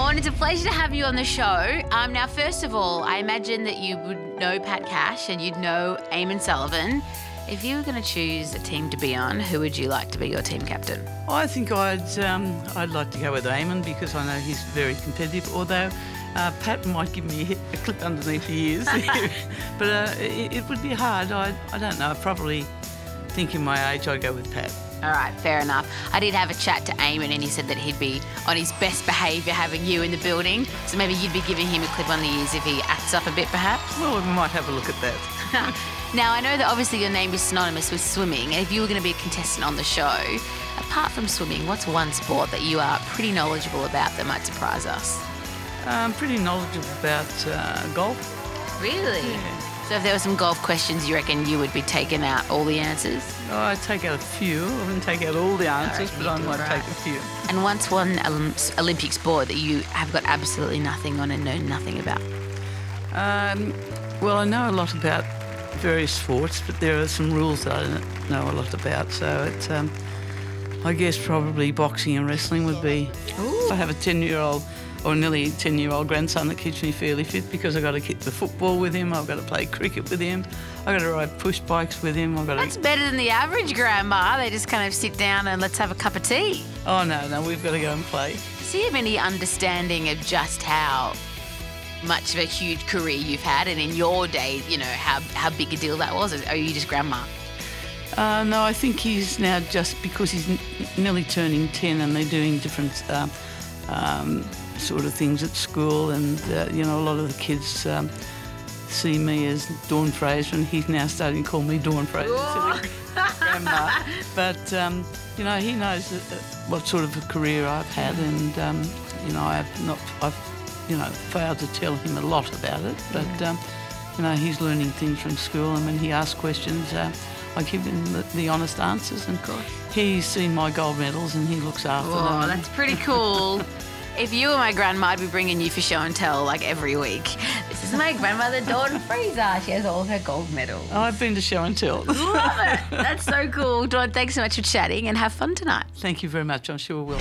Dawn. It's a pleasure to have you on the show. Um, now, first of all, I imagine that you would know Pat Cash and you'd know Eamon Sullivan. If you were going to choose a team to be on, who would you like to be your team captain? I think I'd um, I'd like to go with Eamon because I know he's very competitive. Although uh, Pat might give me a, clip underneath the ears, but uh, it, it, would be hard. I I don't know. Probably thinking my age, I'd go with Pat. All right, fair enough. I did have a chat to Eamon and he said that he'd be on his best behaviour having you in the building. So maybe you'd be giving him a clip on the ears if he acts up a bit, perhaps? Well, we might have a look at that. now, I know that obviously your name is synonymous with swimming, and if you were going to be a contestant on the show, apart from swimming, what's one sport that you are pretty knowledgeable about that might surprise us? I'm pretty knowledgeable about uh, golf. Really? Yeah. So if there were some golf questions, you reckon you would be taking out all the answers? Oh, I'd take out a few. I wouldn't take out all the answers, but I might right. take a few. And once one Olympic sport that you have got absolutely nothing on and know nothing about? Um, well, I know a lot about various sports, but there are some rules that I don't know a lot about. So it's, um, I guess probably boxing and wrestling would be. Ooh. I have a 10 year old or nearly 10 year old grandson that keeps me fairly fit because I've got to kick the football with him, I've got to play cricket with him, I've got to ride push bikes with him. I've got That's to... better than the average grandma. They just kind of sit down and let's have a cup of tea. Oh, no, no, we've got to go and play. Do you have any understanding of just how much of a huge career you've had and in your day, you know, how, how big a deal that was? Or are you just grandma? Uh, no, I think he's now just because he's n- nearly turning 10 and they're doing different. Uh, um, sort of things at school, and uh, you know, a lot of the kids um, see me as Dawn Fraser, and he's now starting to call me Dawn Fraser, grandma. But um, you know, he knows that, uh, what sort of a career I've had, and um, you know, I've not, I've, you know, failed to tell him a lot about it, but. Um, you know, he's learning things from school, and when he asks questions, uh, I give him the, the, honest answers. And he's seen my gold medals, and he looks after oh, them. Oh, that's pretty cool. If you were my grandma, I'd be bringing you for show and tell like every week. This is my grandmother, Dawn Fraser. She has all her gold medals. Oh, I've been to show and tell. Love it. That's so cool. Dawn, thanks so much for chatting and have fun tonight. Thank you very much. I'm sure we'll.